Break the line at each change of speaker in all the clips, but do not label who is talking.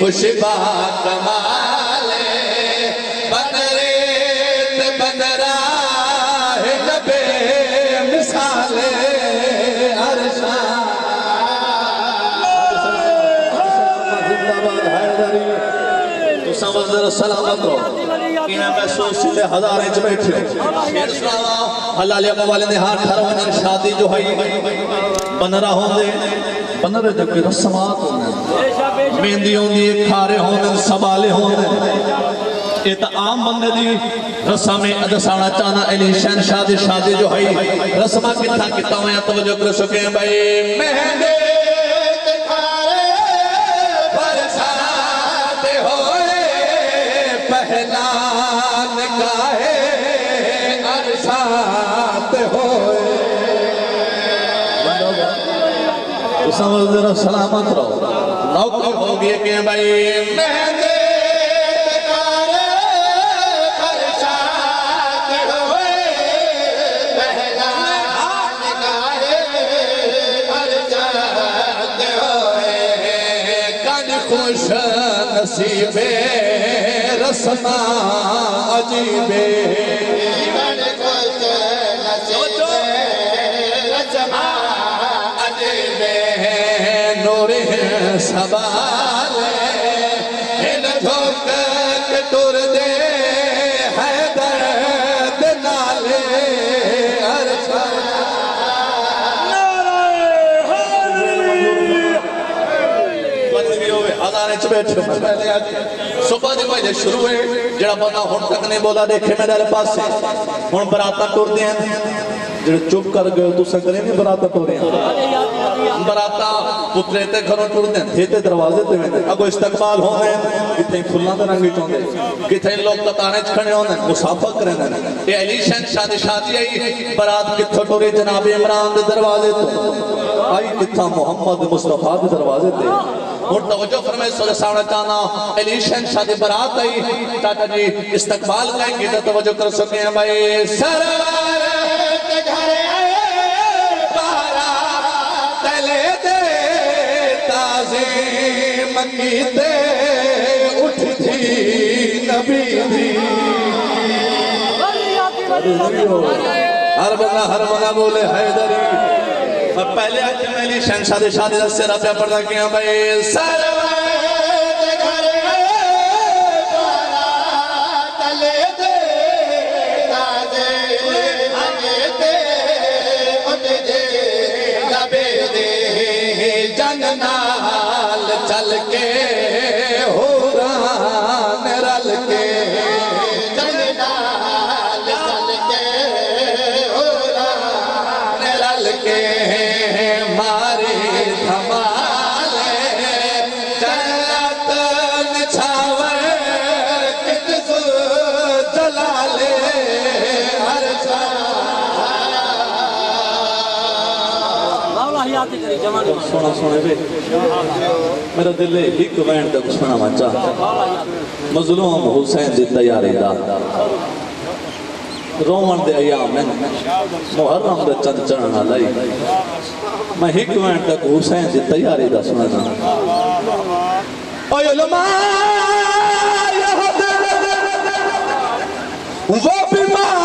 خوشبا کمالے بنریت بنرا ہے نبے مثالے عرشان تو سمجھ ذرا سلامت رہو انہیں میں سوچ ہزار انچ بیٹھے شیر والے نے ہاتھ ٹھارا ہونے شادی جو ہے بن رہا ہوں دے بن رہے جو کہ رسمات مہندی ہوں دی کھارے ہونے سبالے ہونے یہ تا عام بندے دی رسمیں ادسانا چانا علی شہن شادی شادی جو ہے رسمہ کتھا کتھا ہوئے توجہ کر سکیں بھائی؟ ہوئے سمجھ ذرا سلامت رہو۔ نوکر ہو گئے کہ بھائی مہندے تکارے برسات نور سوال ہن جھوک کے ٹر دے حیدر نالے صبح دی پہلے شروع ہے، جڑا بندہ ہن تک نہیں بولا، دیکھے میرے پاس سے ہن براتا ٹر دے ہیں جڑے چپ کر گئے، تو سکرے نہیں براتا ٹر ہیں براتا پترے تے گھروں ٹر دیں تھے تے دروازے تے میں اگو استقبال ہو گئے کتنے پھلاں دے رنگی چوندے کتنے لوگ قطانے چ کھڑے ہوندے مسافہ کرے نے یہ علی شہن شادی شادی آئی، برات کتھوں ٹری جناب عمران دے دروازے تو۔ آئی کتھا محمد مصطفیٰ دے دروازے تے۔ اور توجہ فرمائے سورہ سامنے چانا علی شہن شادی برات آئی، چاچا جی استقبال کریں گے تو توجہ کر سکیں بھائی۔ سرور! تعظیم اٹھ تھی نبی دی ہر بندہ ہر بندہ بولے حیدری پہلے آج میں علی شہن شادی شادی دس سے رب پڑھا کیا بھائی سرور کے کے
مولا
سونا سونے بے میرا دل ایک وین تک سنا مچا اچھا۔ مظلوم حسین دی تیاری دا۔ رومن دے ایام میں محرم دے چند چڑھنا لائی میں ایک وین تک حسین دی تیاری دا سنا جا اوہ علماء یہد وہ بیمار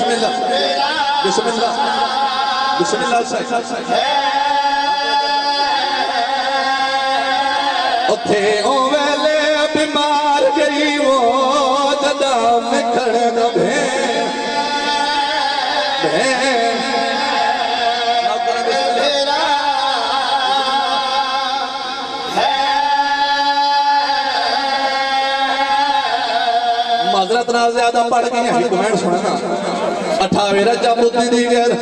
بسم اللہ بسم اللہ بسم اللہ صحیح اتھے اویلے بیمار گئی وہ بھین بھین نوکر بسم اللہ معذرت نہ زیادہ پڑھ گئی ہیں کمنٹ سننا اٹھاوے رجب الدین دیگر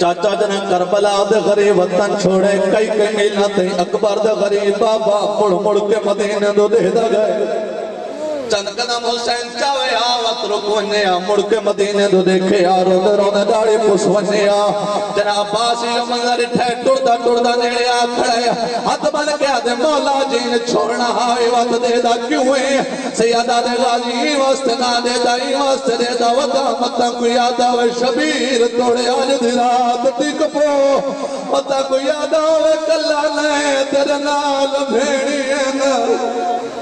چاچا جن کربلا دے غریب وطن چھوڑے کئی کئی میلہ تے اکبر دے غریب بابا مڑ مڑ کے مدینہ دو دے دا گئے چند قدم حسین چاوے آوت رکونے آ مڑ کے مدینے دو دیکھے آ رو دے رو داڑی پسونے آ جناب باسی منظر ٹھے ٹوڑدا ٹوڑدا نیڑے آ کھڑے ہاتھ بن کے آدھے مولا جین چھوڑنا آئے وقت دے دا کیوں ہے سیادہ دے غازی وست نہ دے دا ہی وست دے دا وطا متا کوئی آدھا وے شبیر توڑے آج دی رات کپو متا کوئی آدھا وے کلا نئے تیرے نال بھیڑی ہے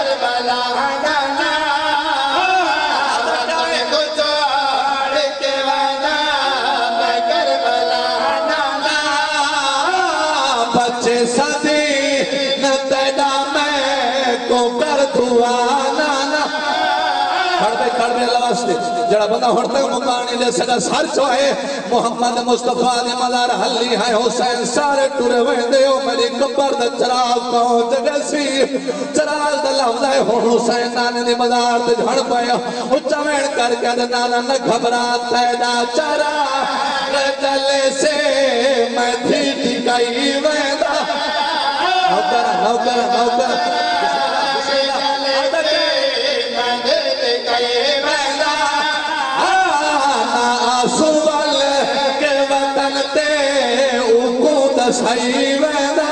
کو
کھڑ بے کھڑ بے اللہ واسطے جڑا بندہ ہن تک مکانی لے سکا، سر چوئے محمد مصطفیٰ نے مدار حلی ہے حسین، سارے ٹورے ویندے ہو میری قبر دا چراغ کون جگہ سی۔ چراغ دا لفظ ہے ہو حسین نانے دی مدار تے جھڑ پایا اچھا وین کر کے دے نانا نہ گھبرا تیدا چراغ چلے سے۔ میں تھی ٹھکائی ویندا۔ نوکر نوکر نوکر۔ Sayyidina